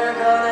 We're gonna